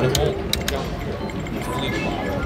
我的不想吃我自己煮麻